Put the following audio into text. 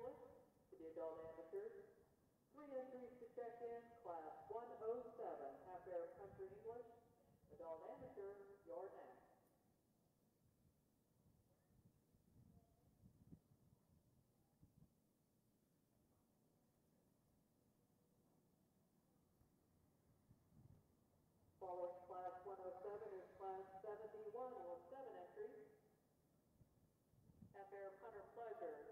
the adult amateurs. Three entries to check in, class 107, half-air country English. Adult amateur, you're next. Following class 107 is class 71 with seven entries. Half-air hunter pleasure,